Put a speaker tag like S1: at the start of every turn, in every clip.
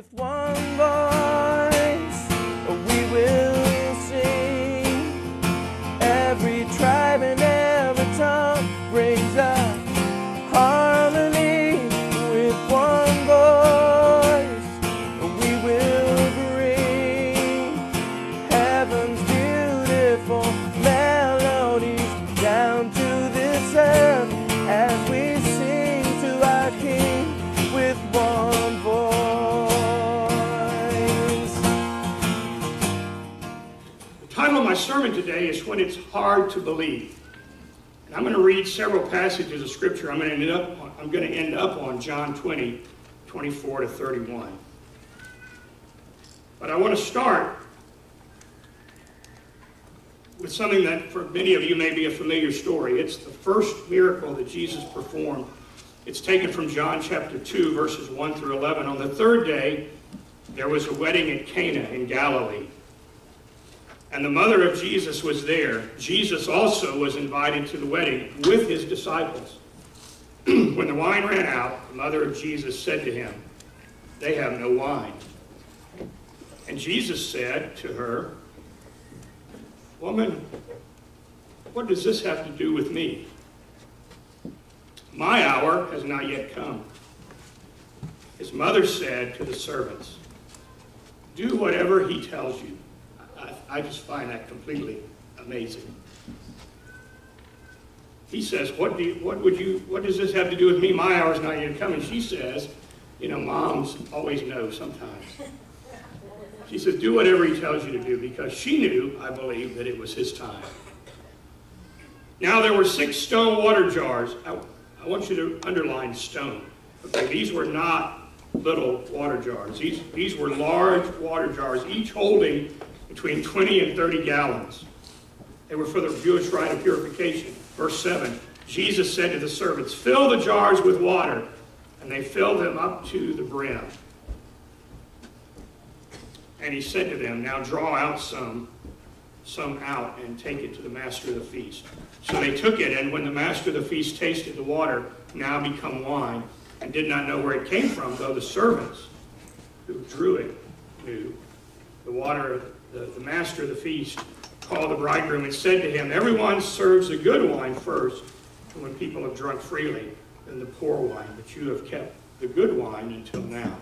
S1: With one
S2: Hard to Believe. And I'm going to read several passages of Scripture. I'm going to end up on, I'm going to end up on John 20, 24 to 31. But I want to start with something that for many of you may be a familiar story. It's the first miracle that Jesus performed. It's taken from John chapter 2, verses 1 through 11. On the third day, there was a wedding at Cana in Galilee. And the mother of Jesus was there. Jesus also was invited to the wedding with his disciples. when the wine ran out, the mother of Jesus said to him, They have no wine. And Jesus said to her, Woman, what does this have to do with me? My hour has not yet come. His mother said to the servants, Do whatever he tells you. I, just find that completely amazing. He says, what, do you, what, would you, what does this have to do with me? My hour's not yet come. And she says, you know, moms always know sometimes. She says, do whatever he tells you to do because she knew, I believe, that it was his time. Now there were six stone water jars. I, I want you to underline stone. Okay, these were not little water jars. These, these were large water jars, each holding between 20 and 30 gallons. They were for the Jewish rite of purification. Verse 7, Jesus said to the servants, Fill the jars with water. And they filled them up to the brim. And he said to them, Now draw out some, some out, and take it to the master of the feast. So they took it, and when the master of the feast tasted the water, now become wine, and did not know where it came from, though the servants who drew it knew, the water, the, the master of the feast called the bridegroom and said to him, Everyone serves the good wine first, and when people have drunk freely, then the poor wine, but you have kept the good wine until now.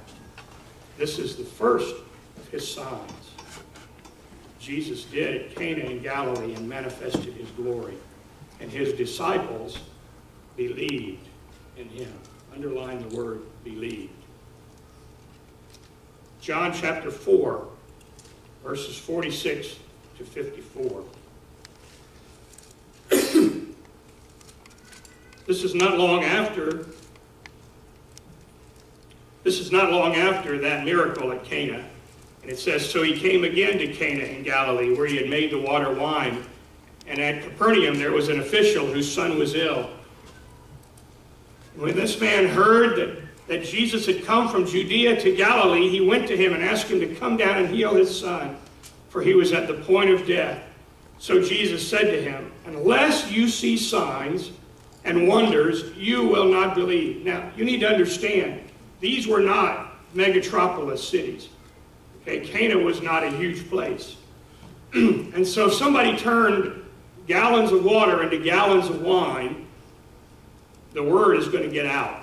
S2: This is the first of his signs. Jesus did at Cana in Galilee and manifested his glory, and his disciples believed in him. Underline the word believed. John chapter 4, verses 46 to 54. this is not long after this is not long after that miracle at Cana. And it says, So he came again to Cana in Galilee, where he had made the water wine. And at Capernaum there was an official whose son was ill. When this man heard that, that Jesus had come from Judea to Galilee, he went to him and asked him to come down and heal his son, for he was at the point of death. So Jesus said to him, Unless you see signs and wonders, you will not believe. Now, you need to understand, these were not megatropolis cities. Okay, Cana was not a huge place. and so if somebody turned gallons of water into gallons of wine, the word is going to get out.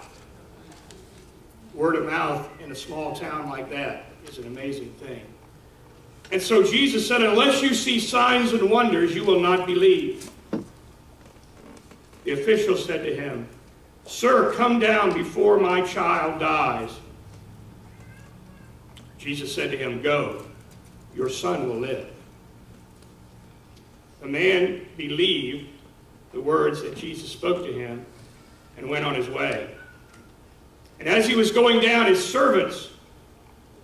S2: Word of mouth in a small town like that is an amazing thing. And so Jesus said, unless you see signs and wonders, you will not believe. The official said to him, Sir, come down before my child dies. Jesus said to him, Go, your son will live. The man believed the words that Jesus spoke to him and went on his way. And as he was going down, his servants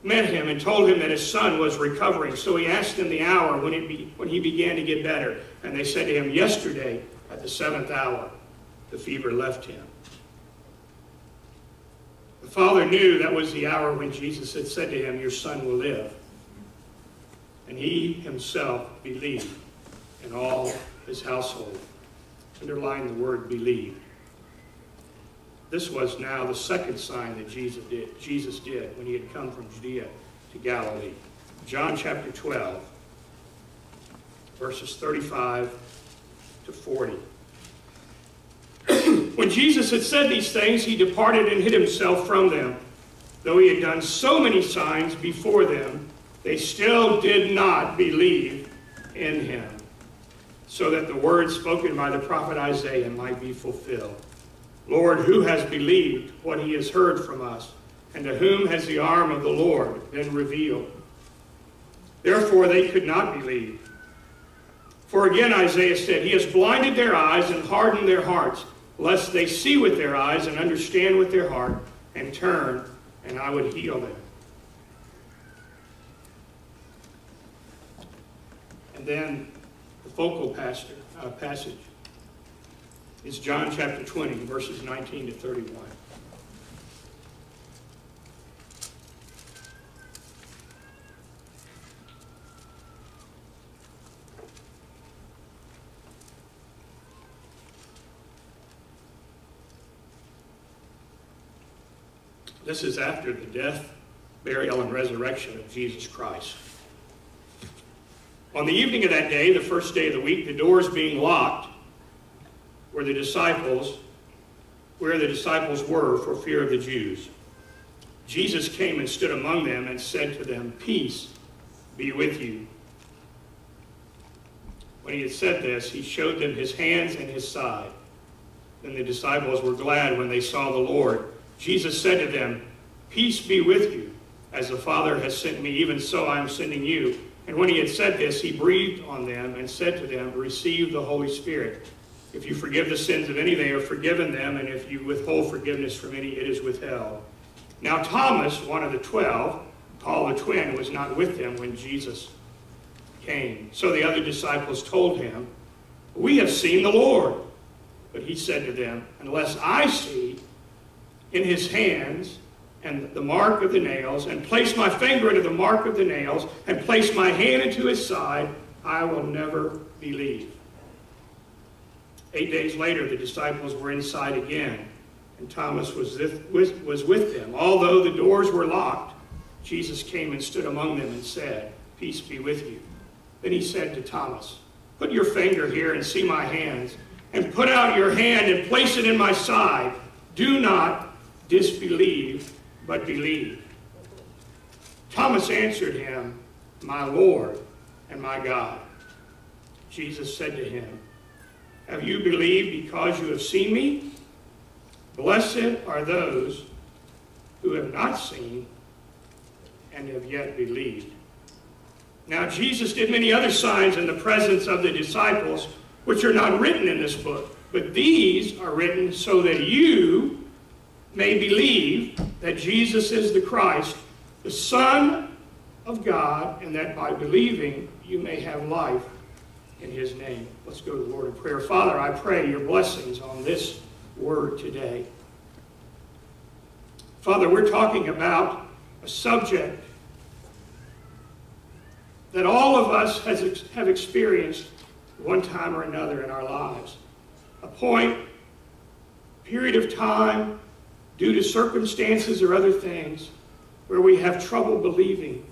S2: met him and told him that his son was recovering. So he asked them the hour when, it be, when he began to get better. And they said to him, Yesterday, at the seventh hour, the fever left him. The father knew that was the hour when Jesus had said to him, Your son will live. And he himself believed, and all his household. Underline the word believe. This was now the second sign that Jesus did, Jesus did when he had come from Judea to Galilee. John chapter 12, verses 35 to 40. when Jesus had said these things, he departed and hid himself from them. Though he had done so many signs before them, they still did not believe in him, so that the words spoken by the prophet Isaiah might be fulfilled. Lord, who has believed what he has heard from us? And to whom has the arm of the Lord been revealed? Therefore they could not believe. For again Isaiah said, He has blinded their eyes and hardened their hearts, lest they see with their eyes and understand with their heart, and turn, and I would heal them. And then the focal pastor, uh, passage is John chapter 20, verses 19 to 31. This is after the death, burial, and resurrection of Jesus Christ. On the evening of that day, the first day of the week, the doors being locked, where the disciples, where the disciples were for fear of the Jews. Jesus came and stood among them and said to them, Peace be with you. When he had said this, he showed them his hands and his side. Then the disciples were glad when they saw the Lord. Jesus said to them, Peace be with you. As the Father has sent me, even so I am sending you. And when he had said this, he breathed on them and said to them, Receive the Holy Spirit. If you forgive the sins of any, they are forgiven them, and if you withhold forgiveness from any, it is withheld. Now Thomas, one of the twelve, called the twin, was not with them when Jesus came. So the other disciples told him, We have seen the Lord. But he said to them, Unless I see in his hands and the mark of the nails, and place my finger into the mark of the nails, and place my hand into his side, I will never believe. Eight days later, the disciples were inside again, and Thomas was with, was with them. Although the doors were locked, Jesus came and stood among them and said, Peace be with you. Then he said to Thomas, Put your finger here and see my hands, and put out your hand and place it in my side. Do not disbelieve, but believe. Thomas answered him, My Lord and my God. Jesus said to him, have you believed because you have seen me? Blessed are those who have not seen and have yet believed. Now, Jesus did many other signs in the presence of the disciples, which are not written in this book, but these are written so that you may believe that Jesus is the Christ, the Son of God, and that by believing you may have life in his name. Let's go to the Lord in prayer. Father, I pray your blessings on this word today. Father, we're talking about a subject that all of us has, have experienced one time or another in our lives. A point, period of time, due to circumstances or other things, where we have trouble believing.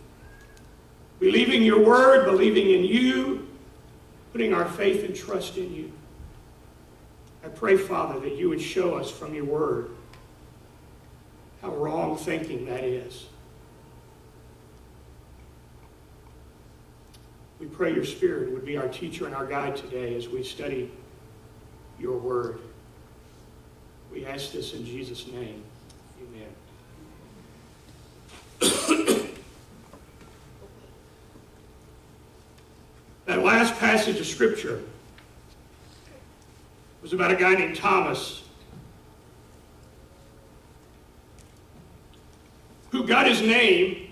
S2: Believing your word, believing in you, putting our faith and trust in you. I pray, Father, that you would show us from your word how wrong thinking that is. We pray your Spirit would be our teacher and our guide today as we study your word. We ask this in Jesus' name. Amen. That last passage of Scripture was about a guy named Thomas who got his name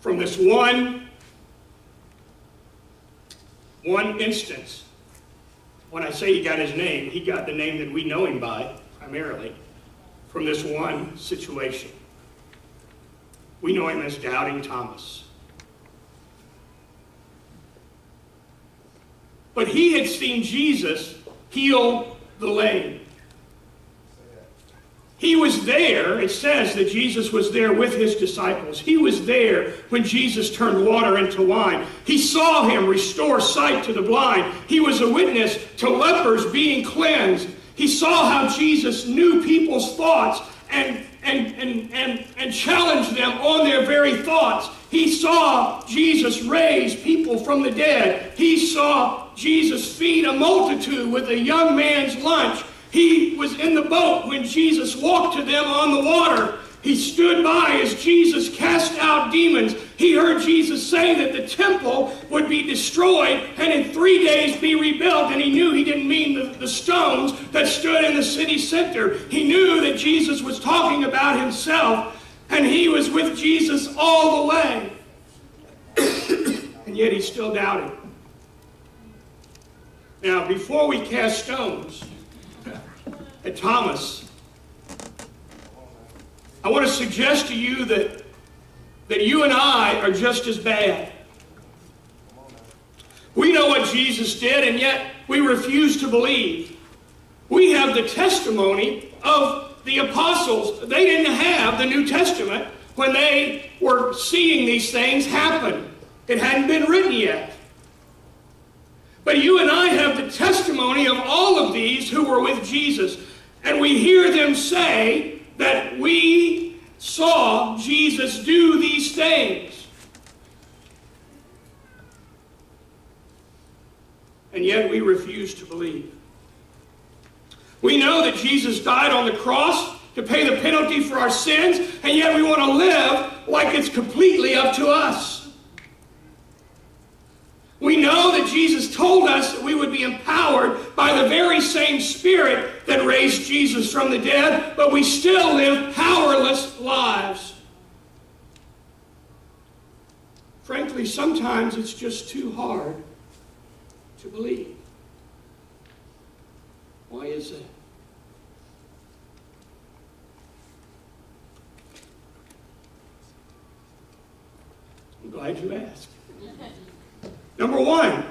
S2: from this one, one instance. When I say he got his name, he got the name that we know him by, primarily, from this one situation. We know him as Doubting Thomas. But he had seen Jesus heal the lame. He was there, it says that Jesus was there with his disciples. He was there when Jesus turned water into wine. He saw him restore sight to the blind. He was a witness to lepers being cleansed. He saw how Jesus knew people's thoughts and, and, and, and, and challenged them on their very thoughts. He saw Jesus raise people from the dead. He saw Jesus feed a multitude with a young man's lunch. He was in the boat when Jesus walked to them on the water. He stood by as Jesus cast out demons. He heard Jesus say that the temple would be destroyed and in three days be rebuilt. And he knew he didn't mean the, the stones that stood in the city center. He knew that Jesus was talking about himself. And he was with Jesus all the way. and yet he still doubted. Now, before we cast stones, at Thomas, I want to suggest to you that, that you and I are just as bad. We know what Jesus did, and yet we refuse to believe. We have the testimony of the apostles. They didn't have the New Testament when they were seeing these things happen. It hadn't been written yet. But you and I have the testimony of all of these who were with Jesus. And we hear them say that we saw Jesus do these things. And yet we refuse to believe. We know that Jesus died on the cross to pay the penalty for our sins, and yet we want to live like it's completely up to us. We know that Jesus told us that we would be empowered by the very same Spirit that raised Jesus from the dead, but we still live powerless lives. Frankly, sometimes it's just too hard to believe. Why is that? I'm glad you asked. Number one,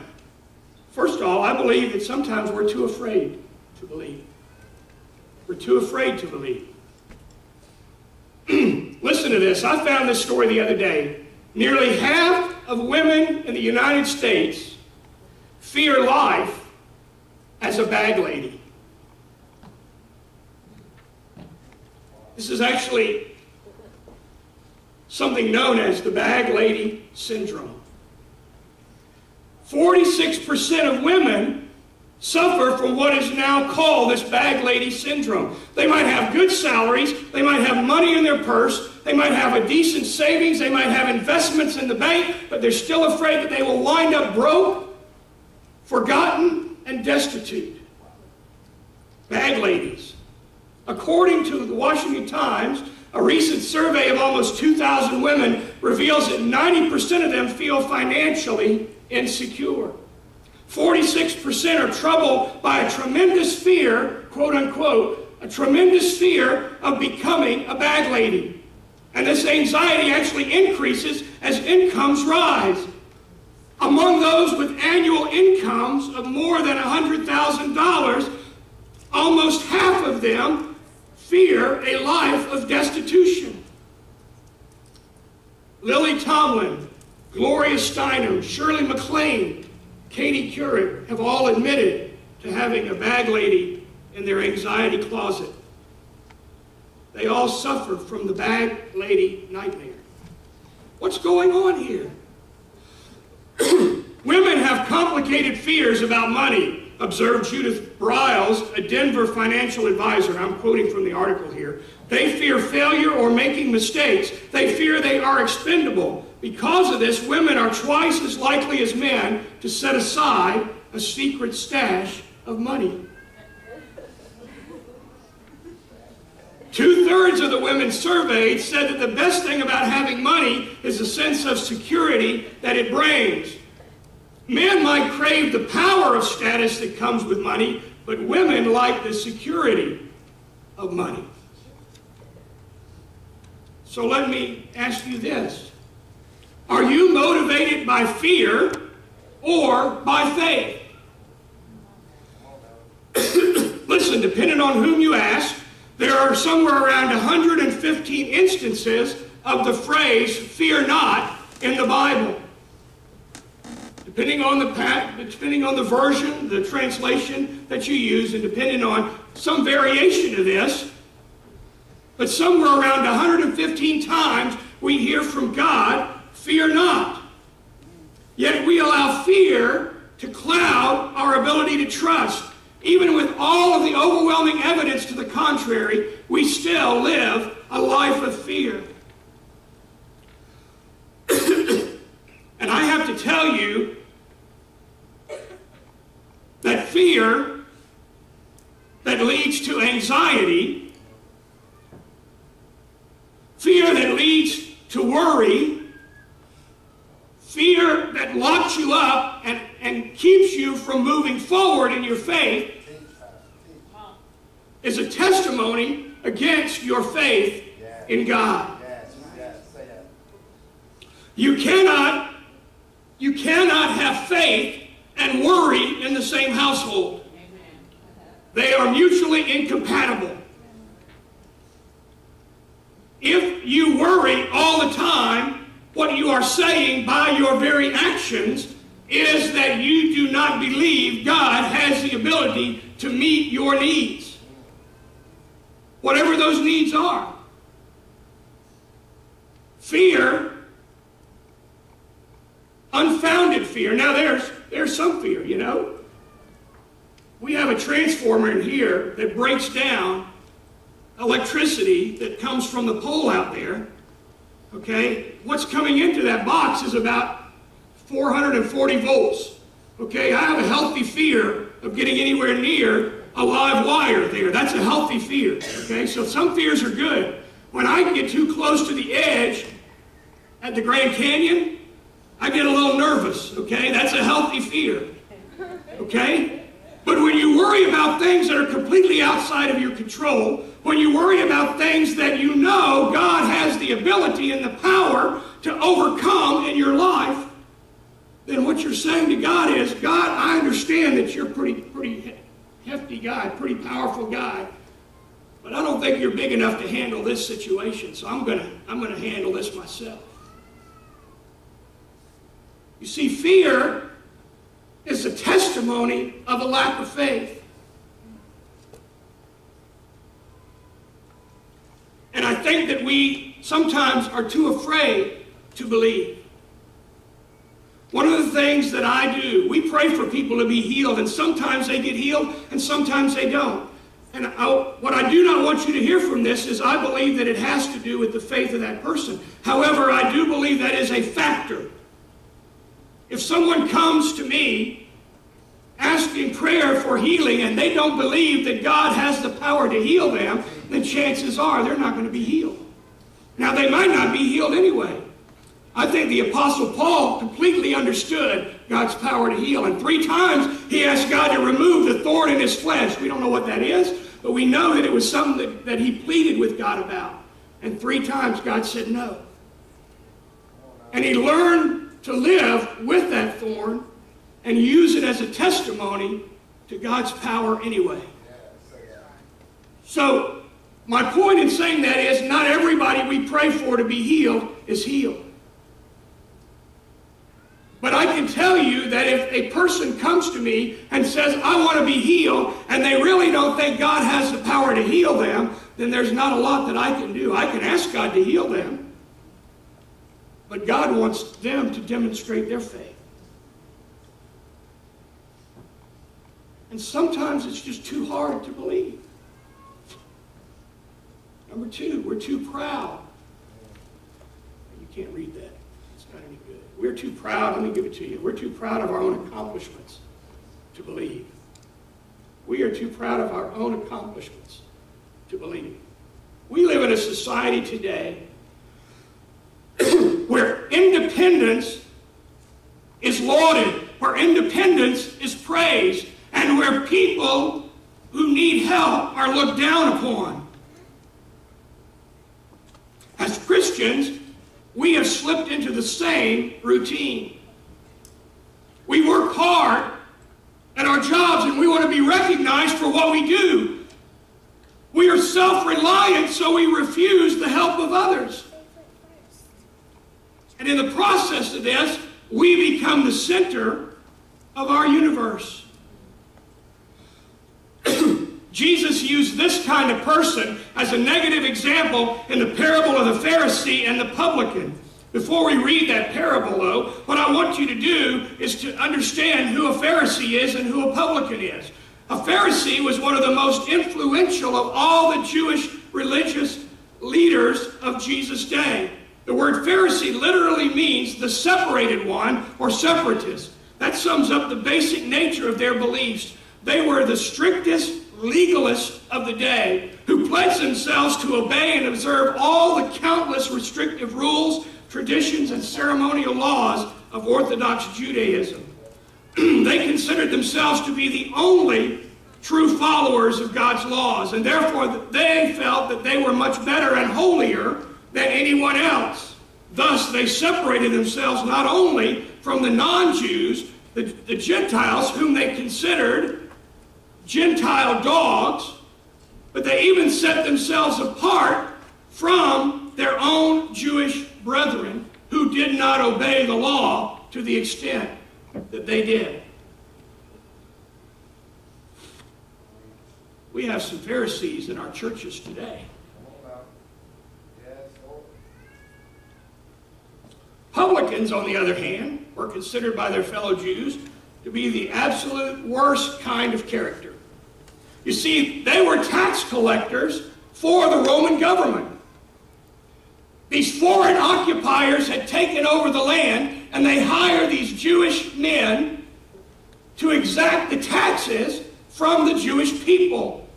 S2: first of all, I believe that sometimes we're too afraid to believe. We're too afraid to believe. Listen to this. I found this story the other day. Nearly half of women in the United States fear life as a bag lady. This is actually something known as the bag lady syndrome. 46% of women suffer from what is now called this bag lady syndrome. They might have good salaries, they might have money in their purse, they might have a decent savings, they might have investments in the bank, but they're still afraid that they will wind up broke, forgotten, and destitute. Bag ladies. According to the Washington Times, a recent survey of almost 2,000 women reveals that 90% of them feel financially insecure. 46% are troubled by a tremendous fear, quote unquote, a tremendous fear of becoming a bag lady. And this anxiety actually increases as incomes rise. Among those with annual incomes of more than $100,000, almost half of them fear a life of destitution. Lily Tomlin, Gloria Steinem, Shirley MacLaine, Katie Couric have all admitted to having a bag lady in their anxiety closet. They all suffer from the bag lady nightmare. What's going on here? Women have complicated fears about money, observed Judith Briles, a Denver financial advisor. I'm quoting from the article here. They fear failure or making mistakes. They fear they are expendable. Because of this, women are twice as likely as men to set aside a secret stash of money. Two-thirds of the women surveyed said that the best thing about having money is a sense of security that it brings. Men might crave the power of status that comes with money, but women like the security of money. So let me ask you this. Are you motivated by fear or by faith? Listen, depending on whom you ask, There are somewhere around 115 instances of the phrase, fear not, in the Bible. Depending on the depending on the version, the translation that you use, and depending on some variation of this, but somewhere around 115 times we hear from God, fear not. Yet we allow fear to cloud our ability to trust. Even with all of the overwhelming evidence to the contrary, we still live a life of fear. and I have to tell you that fear that leads to anxiety, fear that leads to worry, fear that locks you up and, and keeps you from moving forward in your faith, is a testimony against your faith in God. You cannot, you cannot have faith and worry in the same household. They are mutually incompatible. If you worry all the time, what you are saying by your very actions is that you do not believe God has the ability to meet your needs. Whatever those needs are. Fear, unfounded fear. Now there's there's some fear, you know. We have a transformer in here that breaks down electricity that comes from the pole out there. Okay? What's coming into that box is about 440 volts. Okay? I have a healthy fear of getting anywhere near a live wire there. That's a healthy fear. Okay? So some fears are good. When I get too close to the edge at the Grand Canyon, I get a little nervous. Okay? That's a healthy fear. Okay? But when you worry about things that are completely outside of your control, when you worry about things that you know God has the ability and the power to overcome in your life, then what you're saying to God is, God, I understand that you're a pretty, pretty hefty guy, pretty powerful guy, but I don't think you're big enough to handle this situation, so I'm gonna, I'm gonna handle this myself. You see, fear is a testimony of a lack of faith. And I think that we sometimes are too afraid to believe. One of the things that I do, we pray for people to be healed, and sometimes they get healed, and sometimes they don't. And I, what I do not want you to hear from this is I believe that it has to do with the faith of that person. However, I do believe that is a factor. If someone comes to me asking prayer for healing and they don't believe that God has the power to heal them, then chances are they're not going to be healed. Now, they might not be healed anyway. I think the Apostle Paul completely understood God's power to heal. And three times he asked God to remove the thorn in his flesh. We don't know what that is, but we know that it was something that, that he pleaded with God about. And three times God said no. And he learned to live with that thorn and use it as a testimony to God's power anyway. So, my point in saying that is not everybody we pray for to be healed is healed. But I can tell you that if a person comes to me and says, I want to be healed, and they really don't think God has the power to heal them, then there's not a lot that I can do. I can ask God to heal them. But God wants them to demonstrate their faith. And sometimes it's just too hard to believe. Number two, we're too proud. You can't read that. It's not any good. We're too proud. Let me give it to you. We're too proud of our own accomplishments to believe. We are too proud of our own accomplishments to believe. We live in a society today where independence is lauded, where independence is praised, and where people who need help are looked down upon. As Christians, we have slipped into the same routine. We work hard at our jobs and we want to be recognized for what we do. We are self reliant, so we refuse the help of others. And in the process of this, we become the center of our universe. Jesus used this kind of person as a negative example in the parable of the Pharisee and the publican. Before we read that parable, though, what I want you to do is to understand who a Pharisee is and who a publican is. A Pharisee was one of the most influential of all the Jewish religious leaders of Jesus' day. The word Pharisee literally means the separated one or separatist. That sums up the basic nature of their beliefs. They were the strictest legalists of the day who pledged themselves to obey and observe all the countless restrictive rules, traditions, and ceremonial laws of Orthodox Judaism. they considered themselves to be the only true followers of God's laws, and therefore they felt that they were much better and holier than anyone else. Thus, they separated themselves not only from the non Jews, the, the Gentiles, whom they considered Gentile dogs, but they even set themselves apart from their own Jewish brethren who did not obey the law to the extent that they did. We have some Pharisees in our churches today. Publicans, on the other hand, were considered by their fellow Jews to be the absolute worst kind of character. You see, they were tax collectors for the Roman government. These foreign occupiers had taken over the land, and they hired these Jewish men to exact the taxes from the Jewish people.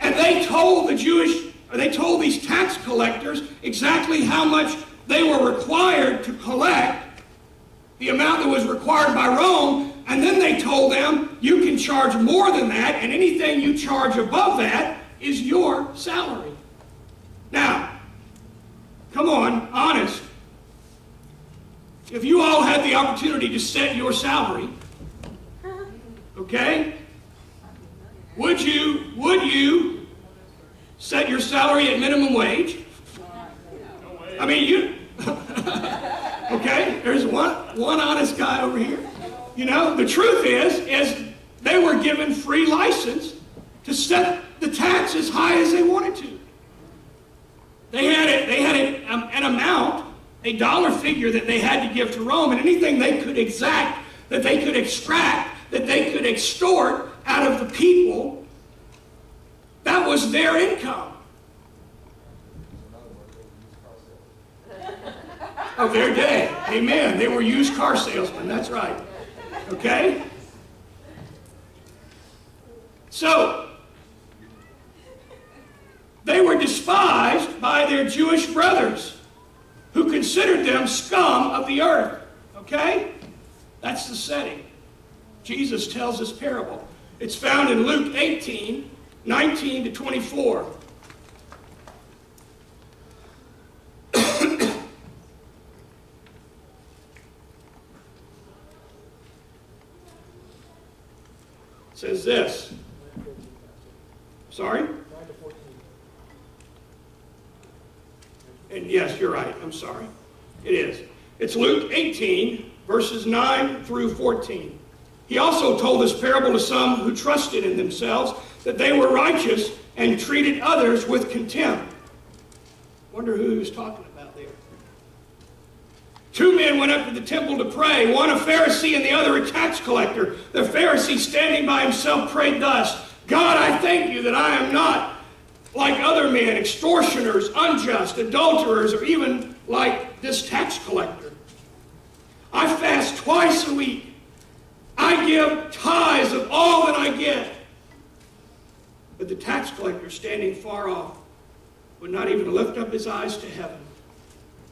S2: And they told the Jewish, they told these tax collectors exactly how much they were required to collect, the amount that was required by Rome, and then they told them, you can charge more than that, and anything you charge above that is your salary. Now, come on, honest. If you all had the opportunity to set your salary, okay, would you, would you set your salary at minimum wage? I mean, you, okay, there's one, one honest guy over here. You know, the truth is, is they were given free license to set the tax as high as they wanted to. They had, a, they had a, um, an amount, a dollar figure that they had to give to Rome, and anything they could exact, that they could extract, that they could extort out of the people, that was their income. Of their day. Amen. They were used car salesmen. That's right. Okay? So, they were despised by their Jewish brothers who considered them scum of the earth. Okay? That's the setting. Jesus tells this parable. It's found in Luke 18, 19 to 24. Says this. Sorry? And yes, you're right. I'm sorry. It is. It's Luke 18, verses 9 through 14. He also told this parable to some who trusted in themselves that they were righteous and treated others with contempt. Wonder who he was talking about. Two men went up to the temple to pray, one a Pharisee and the other a tax collector. The Pharisee, standing by himself, prayed thus God, I thank you that I am not like other men, extortioners, unjust, adulterers, or even like this tax collector. I fast twice a week. I give tithes of all that I get. But the tax collector, standing far off, would not even lift up his eyes to heaven,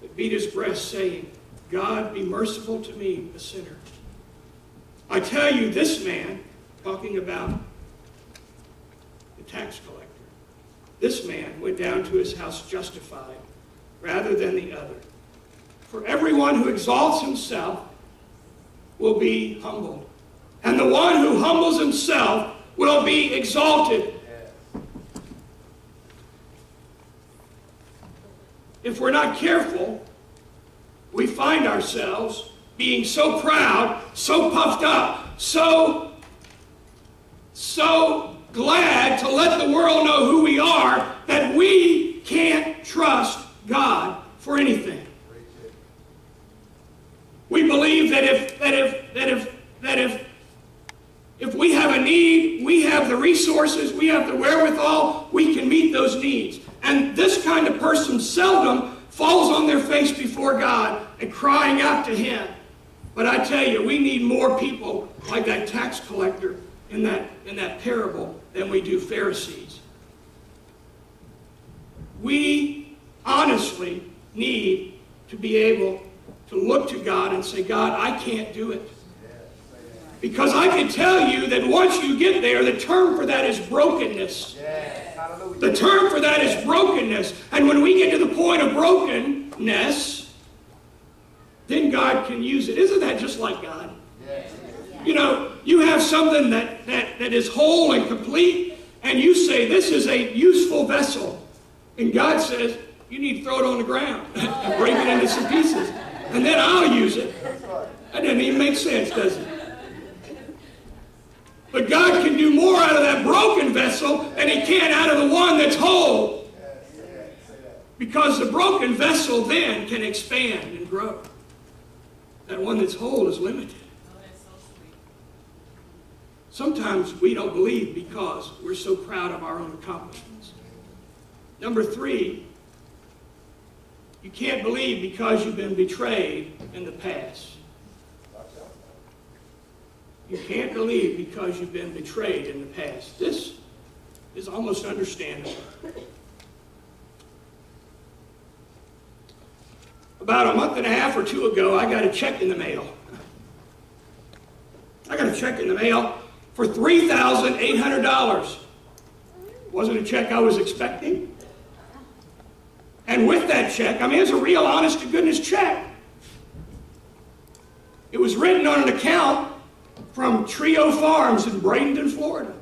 S2: but beat his breast, saying, God, be merciful to me, a sinner. I tell you, this man, talking about the tax collector, this man went down to his house justified rather than the other. For everyone who exalts himself will be humbled, and the one who humbles himself will be exalted. If we're not careful, we find ourselves being so proud, so puffed up, so, so glad to let the world know who we are that we can't trust God for anything. We believe that if that if that if that if if we have a need, we have the resources, we have the wherewithal, we can meet those needs. And this kind of person seldom falls on their face before God and crying out to Him. But I tell you, we need more people like that tax collector in that, in that parable than we do Pharisees. We honestly need to be able to look to God and say, God, I can't do it. Because I can tell you that once you get there, the term for that is brokenness. The term for that is brokenness. And when we get to the point of brokenness, then God can use it. Isn't that just like God? You know, you have something that, that, that is whole and complete, and you say, This is a useful vessel. And God says, You need to throw it on the ground and break it into some pieces. And then I'll use it. That doesn't even make sense, does it? But God can do more out of that broken vessel than he can out of the one that's whole. Because the broken vessel then can expand and grow. That one that's whole is limited. Sometimes we don't believe because we're so proud of our own accomplishments. Number three, you can't believe because you've been betrayed in the past. You can't believe because you've been betrayed in the past. This is almost understandable. About a month and a half or two ago, I got a check in the mail. I got a check in the mail for $3,800. Wasn't a check I was expecting. And with that check, I mean, it's a real honest to goodness check. It was written on an account from Trio Farms in Bradenton, Florida.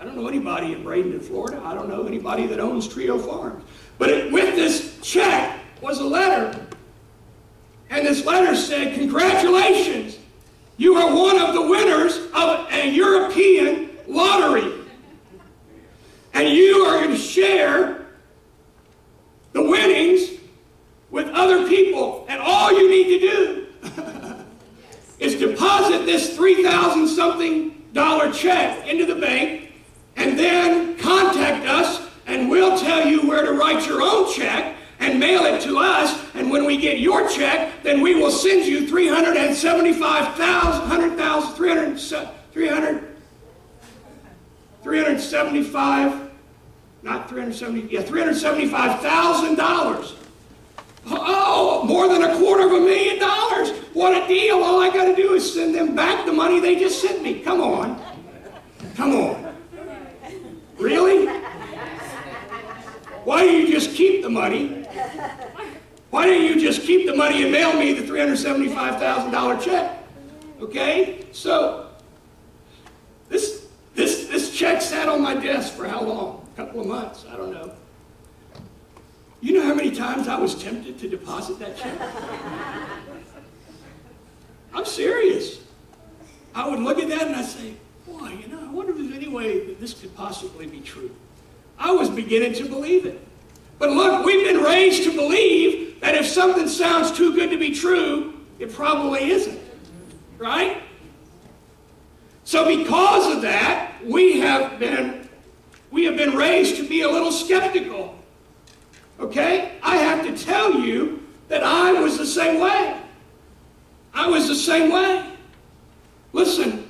S2: I don't know anybody in Bradenton, Florida. I don't know anybody that owns Trio Farms. But it, with this check was a letter. And this letter said, Congratulations, you are one of the winners of a European faz beginning to believe it. But look, we've been raised to believe that if something sounds too good to be true, it probably isn't. Right? So because of that, we have been we have been raised to be a little skeptical Okay? I have to tell you that I was the same way. I was the same way. Listen,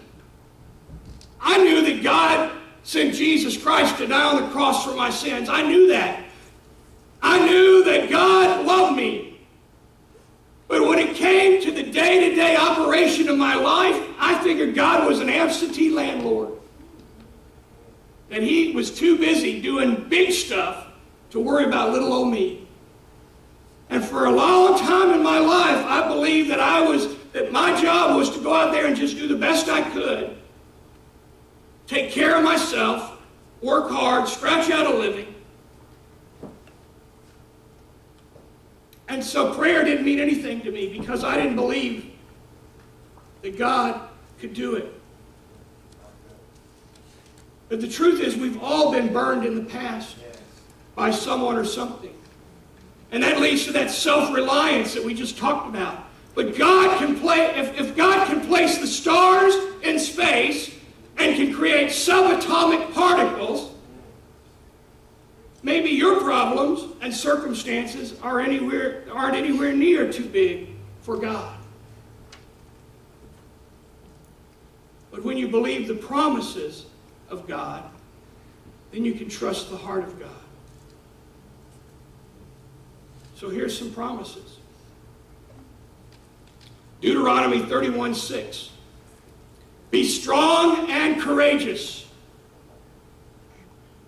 S2: I knew that God sent Jesus Christ to die on the cross for my sins. I knew that. I knew that God loved me. But when it came to the day to day operation of my life, I figured God was an absentee landlord. That He was too busy doing big stuff to worry about little old me. And for a long time in my life, I believed that I was that my job was to go out there and just do the best I could, take care of myself, work hard, scratch out a living. And so prayer didn't mean anything to me because I didn't believe that God could do it. But the truth is, we've all been burned in the past by someone or something. And that leads to that self-reliance that we just talked about. But God can play, if, if God can place the stars in space and can create subatomic particles, maybe your problems and circumstances are anywhere, aren't anywhere near too big for God. But when you believe the promises of God, then you can trust the heart of God. So here's some promises. Deuteronomy 31 6. Be strong and courageous.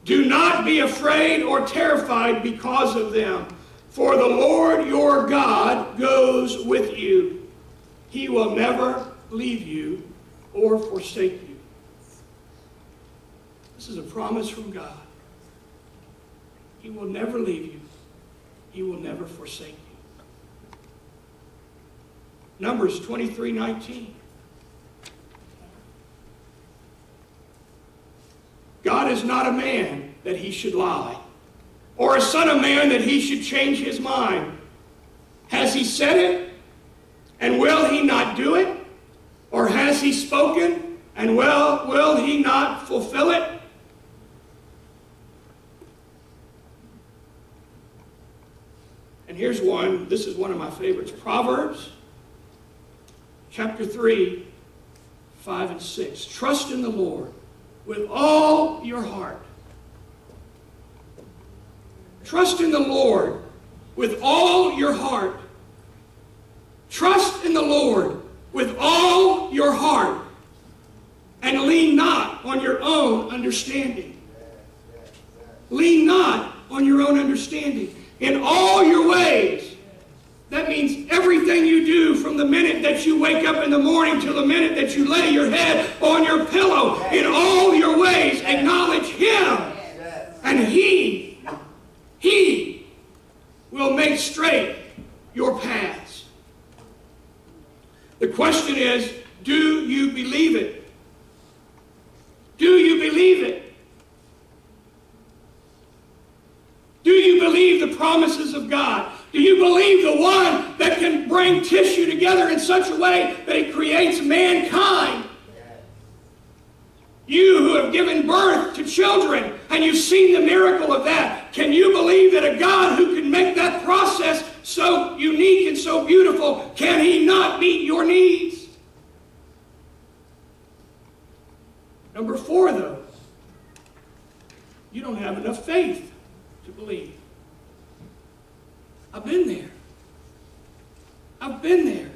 S2: Do not be afraid or terrified because of them, for the Lord your God goes with you. He will never leave you or forsake you. This is a promise from God. He will never leave you. He will never forsake you. Numbers 23 19. God is not a man that he should lie, or a son of man that he should change his mind. Has he said it, and will he not do it? Or has he spoken, and will, will he not fulfill it? And here's one, this is one of my favorites Proverbs chapter 3, 5 and 6. Trust in the Lord with all your heart. Trust in the Lord with all your heart. Trust in the Lord with all your heart. And lean not on your own understanding. Lean not on your own understanding. In all your ways, that means everything you do from the minute you wake up in the morning till the minute that you lay your head on your pillow. In all your ways, acknowledge Him. And He, He will make straight your paths. The question is, do you believe it? Do you believe it? Do you believe the promises of God? Do you believe the one that can bring tissue together in such a way that it creates mankind? You who have given birth to children and you've seen the miracle of that, can you believe that a God who can make that process so unique and so beautiful, can he not meet your needs? Number four, though, you don't have enough faith to believe. I've been there. I've been there.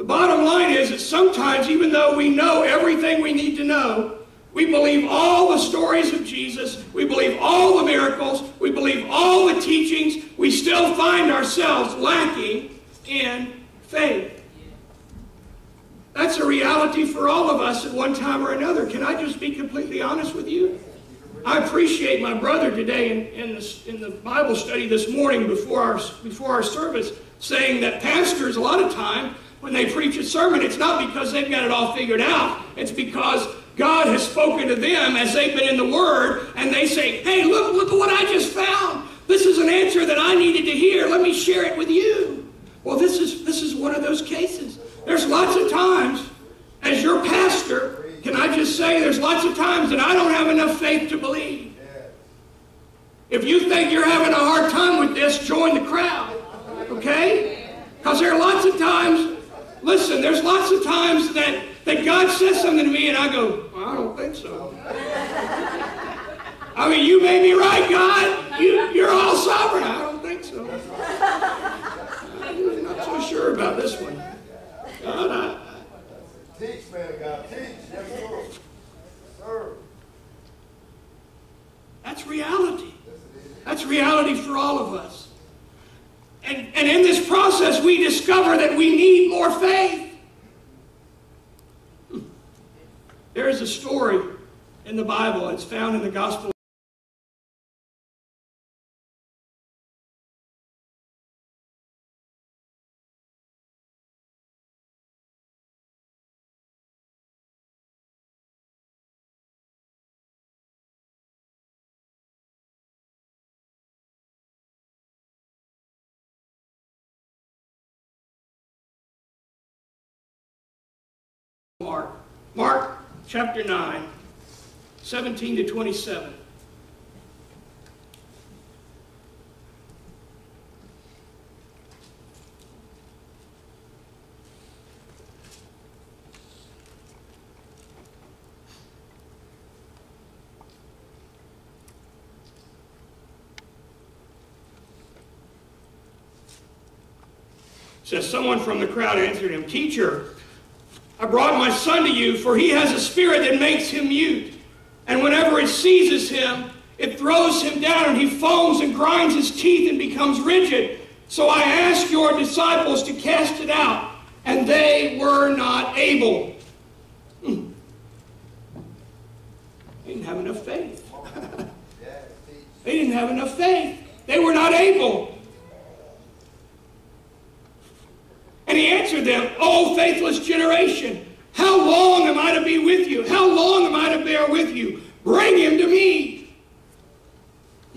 S2: The bottom line is that sometimes, even though we know everything we need to know, we believe all the stories of Jesus, we believe all the miracles, we believe all the teachings, we still find ourselves lacking in faith. That's a reality for all of us at one time or another. Can I just be completely honest with you? I appreciate my brother today in, in, the, in the Bible study this morning before our, before our service saying that pastors, a lot of time, when they preach a sermon, it's not because they've got it all figured out. It's because God has spoken to them as they've been in the Word, and they say, hey, look, look at what I just found. This is an answer that I needed to hear. Let me share it with you. Well, this is, this is one of those cases. There's lots of times, as your pastor, can I just say there's lots of times that I don't have enough faith to believe. If you think you're having a hard time with this, join the crowd. Okay? Because there are lots of times, listen, there's lots of times that, that God says something to me and I go, well, I don't think so. I mean, you may be right, God. You, you're all sovereign. I don't think so. I'm not so sure about this one. God, I,
S3: Teach, man, God, teach. Yes, Lord. Sir.
S2: That's reality. That's reality for all of us. And, and in this process, we discover that we need more faith. Hmm. There is a story in the Bible, it's found in the Gospel chapter 9, 17 to 27. says someone from the crowd answered him, Teacher, I brought my son to you, for he has a spirit that makes him mute. And whenever it seizes him, it throws him down, and he foams and grinds his teeth and becomes rigid. So I asked your disciples to cast it out, and they were not able. Hmm. They didn't have enough faith. they didn't have enough faith. They were not able. And he answered them, O faithless generation, how long am I to be with you? How long am I to bear with you? Bring him to me.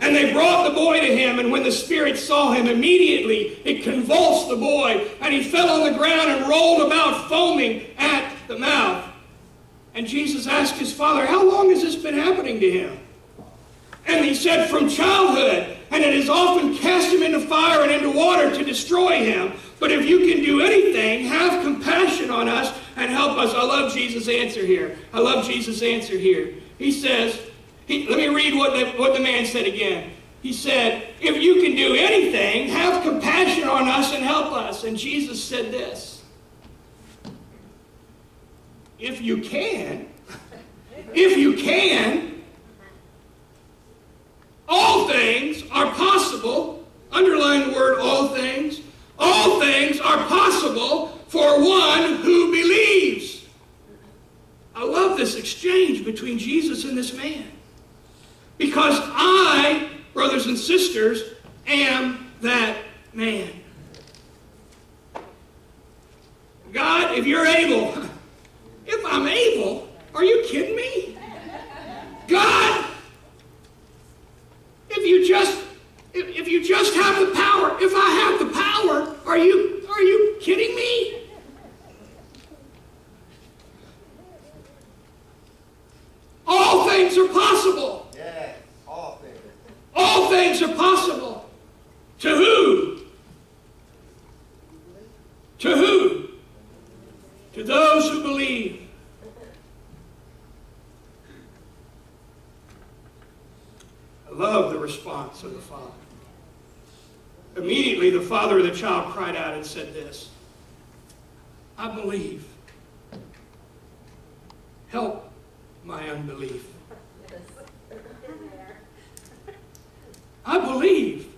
S2: and they brought the boy to him, and when the spirit saw him, immediately it convulsed the boy, and he fell on the ground and rolled about, foaming at the mouth. And Jesus asked his father, How long has this been happening to him? And he said, From childhood and it has often cast him into fire and into water to destroy him. But if you can do anything, have compassion on us and help us. I love Jesus' answer here. I love Jesus' answer here. He says, he, let me read what the, what the man said again. He said, If you can do anything, have compassion on us and help us. And Jesus said this If you can, if you can, all things are possible. Underline the word all things. All things are possible for one who believes. I love this exchange between Jesus and this man. Because I, brothers and sisters, am that man. God, if you're able, if I'm able, are you kidding me? God, you just if, if you just have the power, if I have the power, are you are you kidding me? All things are possible.
S3: Yes, all things.
S2: All things are possible. To who? To who? To those who believe. love response of the father. Immediately, the father of the child cried out and said this I believe. Help my unbelief. I believe.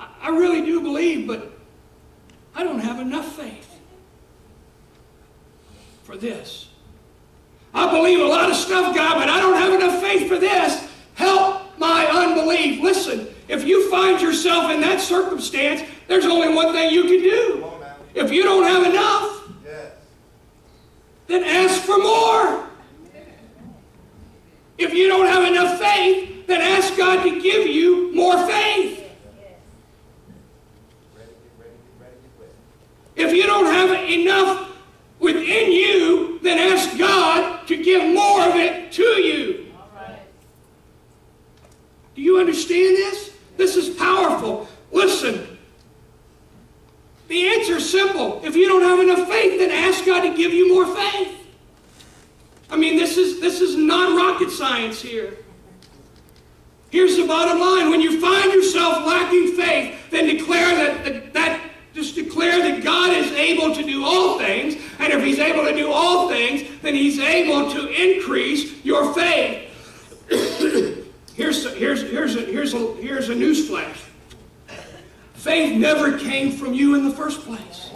S2: I really do believe, but I don't have enough faith for this. I believe a lot of stuff, God, but I don't have enough faith for this. Help my unbelief. Listen, if you find yourself in that circumstance, there's only one thing you can do. If you don't have enough, then ask for more. If you don't have enough faith, then ask God to give you more faith. If you don't have enough within you, then ask God to give more of it to you. Do you understand this? This is powerful. Listen. The answer is simple. If you don't have enough faith, then ask God to give you more faith. I mean, this is this is not rocket science here. Here's the bottom line. When you find yourself lacking faith, then declare that, that, that just declare that God is able to do all things, and if He's able to do all things, then He's able to increase your faith. Here's here's here's a, here's a, here's a news flash. Faith never came from you in the first place.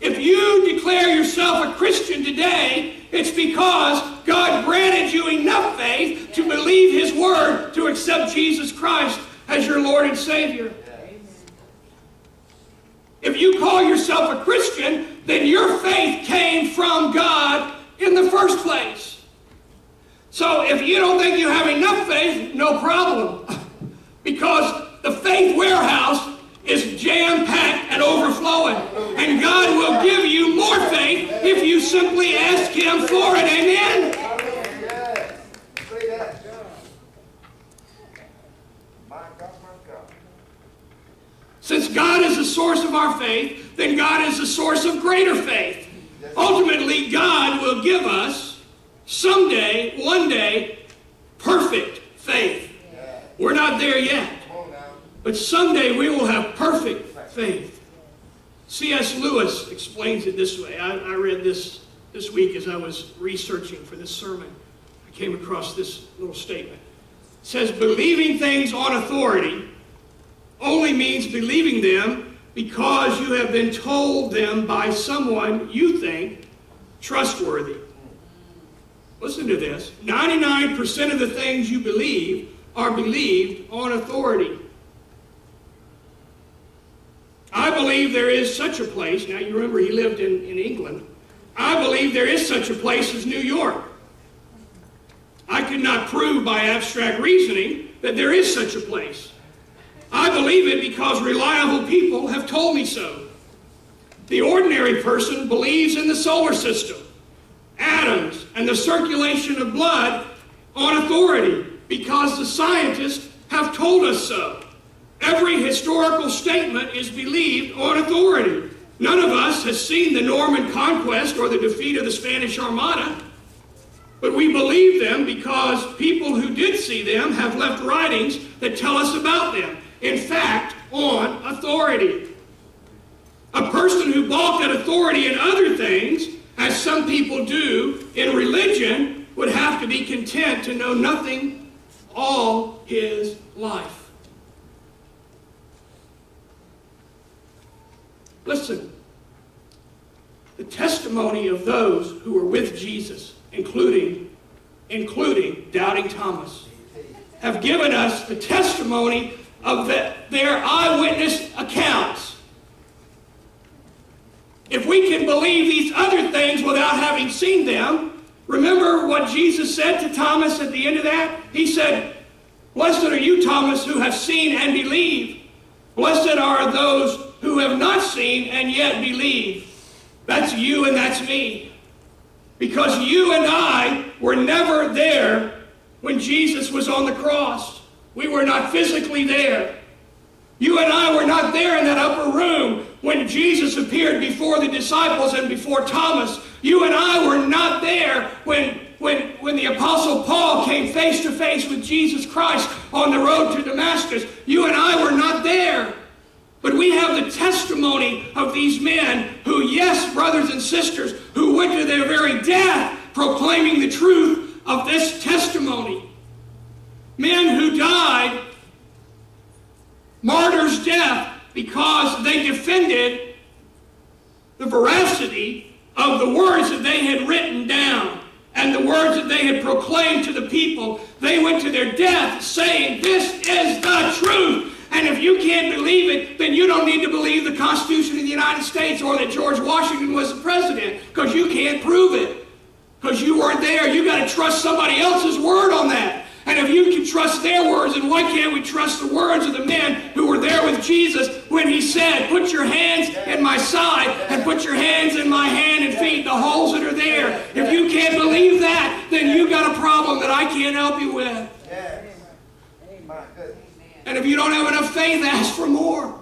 S2: If you declare yourself a Christian today, it's because God granted you enough faith to believe His Word to accept Jesus Christ as your Lord and Savior. If you call yourself a Christian, then your faith came from God in the first place. So if you don't think you have enough faith, no problem. because the faith warehouse is jam-packed and overflowing. And God will give you more faith if you simply ask Him for it. Amen? Since God is the source of our faith, then God is the source of greater faith. Ultimately, God will give us someday, one day, perfect faith. Not there yet, but someday we will have perfect faith. C.S. Lewis explains it this way. I, I read this this week as I was researching for this sermon. I came across this little statement. It says, believing things on authority only means believing them because you have been told them by someone you think trustworthy. Listen to this 99% of the things you believe are believed on authority. I believe there is such a place. Now, you remember he lived in, in England. I believe there is such a place as New York. I could not prove by abstract reasoning that there is such a place. I believe it because reliable people have told me so. The ordinary person believes in the solar system, atoms, and the circulation of blood on authority because the scientists have told us so. Every historical statement is believed on authority. None of us has seen the Norman conquest or the defeat of the Spanish Armada, but we believe them because people who did see them have left writings that tell us about them. In fact, on authority. A person who balked at authority in other things, as some people do in religion, would have to be content to know nothing all his life. Listen, the testimony of those who were with Jesus, including, including doubting Thomas, have given us the testimony of the, their eyewitness accounts. If we can believe these other things without having seen them, remember what Jesus said to Thomas at the end of that? He said, Blessed are you, Thomas, who have seen and believe. Blessed are those who have not seen and yet believe. That's you and that's me. Because you and I were never there when Jesus was on the cross. We were not physically there. You and I were not there in that upper room when Jesus appeared before the disciples and before Thomas. You and I were not there when, when, when the Apostle Paul came face to face with Jesus Christ on the road to Damascus. You and I were not there. But we have the testimony of these men who, yes, brothers and sisters, who went to their very death proclaiming the truth of this testimony. Men who died martyr's death because they defended the veracity of the words that they had written down and the words that they had proclaimed to the people. They went to their death saying, This is the truth. And if you can't believe it, then you don't need to believe the Constitution of the United States or that George Washington was the president because you can't prove it. Because you weren't there. You got to trust somebody else's word on that. And if you can trust their words, then why can't we trust the words of the men who were there with Jesus when he said, Put your hands in my side and put your hands in my hand and feet, the holes that are there. If you can't believe that, then you've got a problem that I can't help you with. And if you don't have enough faith, ask for more.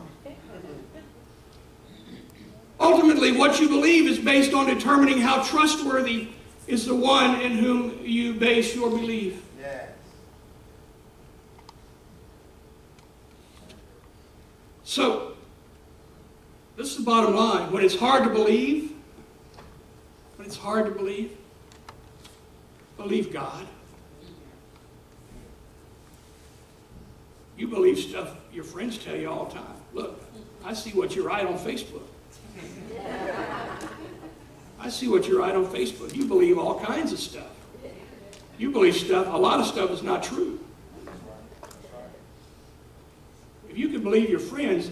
S2: Ultimately, what you believe is based on determining how trustworthy is the one in whom you base your belief.
S3: Yes.
S2: So, this is the bottom line. When it's hard to believe, when it's hard to believe, believe God. You believe stuff your friends tell you all the time. Look, I see what you write on Facebook. I see what you write on Facebook. You believe all kinds of stuff. You believe stuff, a lot of stuff is not true. If you can believe your friends,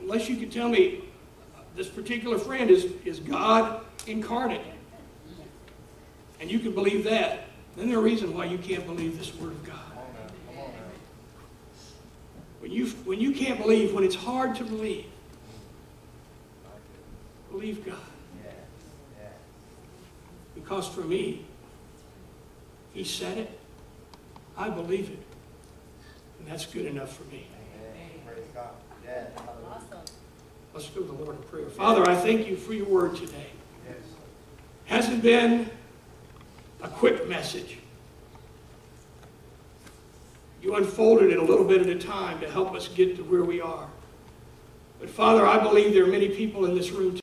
S2: unless you can tell me this particular friend is, is God incarnate, and you can believe that, then there's a reason why you can't believe this Word of God. When you, when you can't believe, when it's hard to believe, believe God. Because for me, He said it, I believe it, and that's good enough for me.
S3: Praise God. Yeah.
S2: Let's go to the Lord in prayer. Father, I thank you for your word today.
S3: Yes.
S2: Hasn't been a quick message. You unfolded it a little bit at a time to help us get to where we are. But Father, I believe there are many people in this room